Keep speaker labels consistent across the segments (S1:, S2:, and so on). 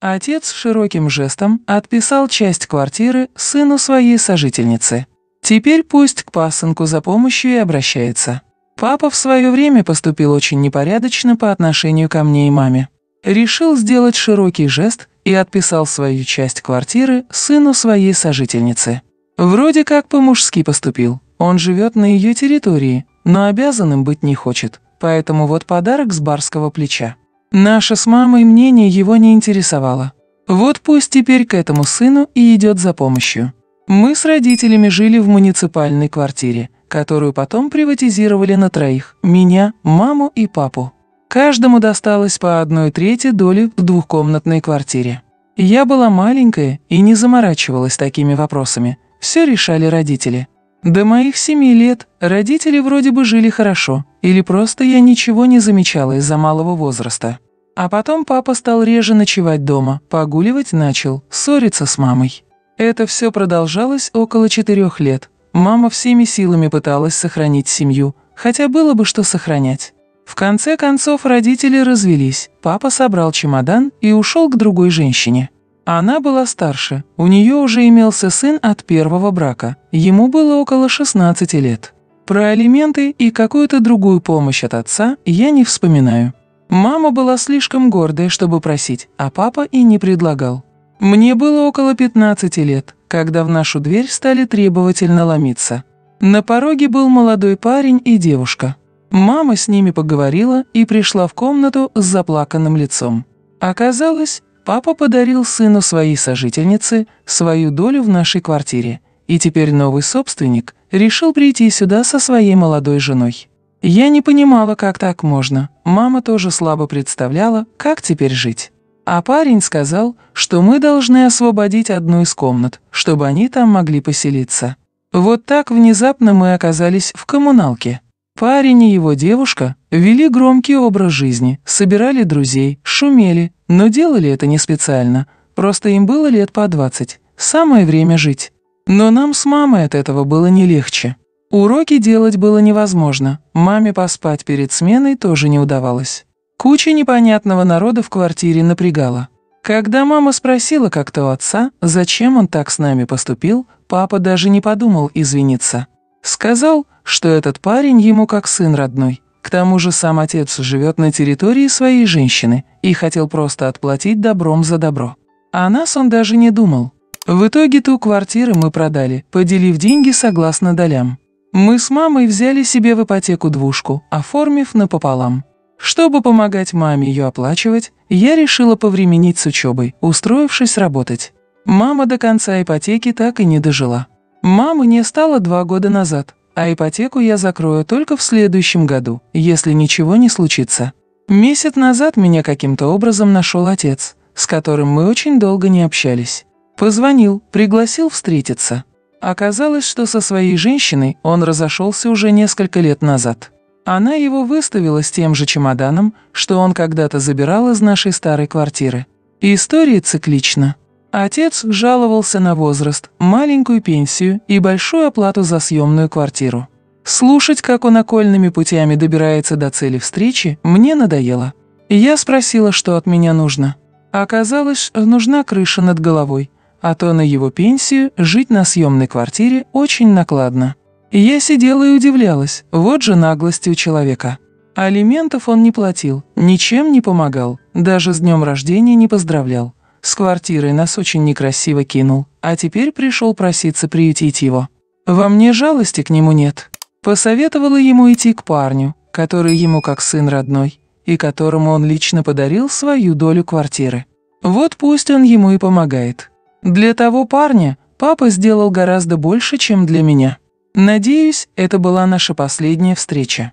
S1: Отец широким жестом отписал часть квартиры сыну своей сожительницы. Теперь пусть к пасынку за помощью и обращается. Папа в свое время поступил очень непорядочно по отношению ко мне и маме. Решил сделать широкий жест и отписал свою часть квартиры сыну своей сожительницы. Вроде как по-мужски поступил. Он живет на ее территории, но обязанным быть не хочет. Поэтому вот подарок с барского плеча. Наше с мамой мнение его не интересовало. Вот пусть теперь к этому сыну и идет за помощью. Мы с родителями жили в муниципальной квартире, которую потом приватизировали на троих – меня, маму и папу. Каждому досталось по одной трети доли в двухкомнатной квартире. Я была маленькая и не заморачивалась такими вопросами. Все решали родители. До моих семи лет родители вроде бы жили хорошо, или просто я ничего не замечала из-за малого возраста. А потом папа стал реже ночевать дома, погуливать начал, ссориться с мамой. Это все продолжалось около четырех лет. Мама всеми силами пыталась сохранить семью, хотя было бы что сохранять. В конце концов родители развелись, папа собрал чемодан и ушел к другой женщине. Она была старше, у нее уже имелся сын от первого брака, ему было около 16 лет. Про алименты и какую-то другую помощь от отца я не вспоминаю. Мама была слишком гордая, чтобы просить, а папа и не предлагал. Мне было около 15 лет, когда в нашу дверь стали требовательно ломиться. На пороге был молодой парень и девушка. Мама с ними поговорила и пришла в комнату с заплаканным лицом. Оказалось, Папа подарил сыну своей сожительницы свою долю в нашей квартире, и теперь новый собственник решил прийти сюда со своей молодой женой. Я не понимала, как так можно. Мама тоже слабо представляла, как теперь жить. А парень сказал, что мы должны освободить одну из комнат, чтобы они там могли поселиться. Вот так внезапно мы оказались в коммуналке. Парень и его девушка вели громкий образ жизни, собирали друзей, шумели, но делали это не специально, просто им было лет по двадцать. Самое время жить. Но нам с мамой от этого было не легче. Уроки делать было невозможно, маме поспать перед сменой тоже не удавалось. Куча непонятного народа в квартире напрягала. Когда мама спросила как-то у отца, зачем он так с нами поступил, папа даже не подумал извиниться. Сказал, что этот парень ему как сын родной. К тому же сам отец живет на территории своей женщины и хотел просто отплатить добром за добро. А нас он даже не думал. В итоге ту квартиру мы продали, поделив деньги согласно долям. Мы с мамой взяли себе в ипотеку двушку, оформив напополам. Чтобы помогать маме ее оплачивать, я решила повременить с учебой, устроившись работать. Мама до конца ипотеки так и не дожила. Мамы не стало два года назад, а ипотеку я закрою только в следующем году, если ничего не случится. Месяц назад меня каким-то образом нашел отец, с которым мы очень долго не общались. Позвонил, пригласил встретиться. Оказалось, что со своей женщиной он разошелся уже несколько лет назад. Она его выставила с тем же чемоданом, что он когда-то забирал из нашей старой квартиры. История циклична. Отец жаловался на возраст, маленькую пенсию и большую оплату за съемную квартиру. Слушать, как он окольными путями добирается до цели встречи, мне надоело. Я спросила, что от меня нужно. Оказалось, нужна крыша над головой, а то на его пенсию жить на съемной квартире очень накладно. Я сидела и удивлялась, вот же наглость у человека. Алиментов он не платил, ничем не помогал, даже с днем рождения не поздравлял. С квартирой нас очень некрасиво кинул, а теперь пришел проситься приютить его. Во мне жалости к нему нет. Посоветовала ему идти к парню, который ему как сын родной, и которому он лично подарил свою долю квартиры. Вот пусть он ему и помогает. Для того парня папа сделал гораздо больше, чем для меня. Надеюсь, это была наша последняя встреча.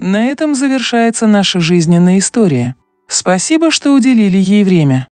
S1: На этом завершается наша жизненная история. Спасибо, что уделили ей время.